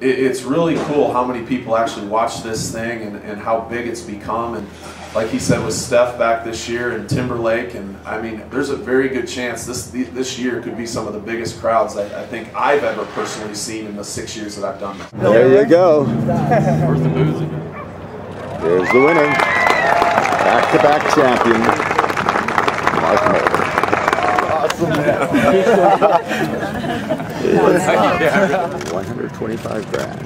it, it's really cool how many people actually watch this thing and, and how big it's become. And like he said with Steph back this year and Timberlake, and I mean, there's a very good chance this this year could be some of the biggest crowds I, I think I've ever personally seen in the six years that I've done that. There you go. Where's the booze again? There's the winner. Back-to-back champion. Mark Mulder. Yeah. 125 grand.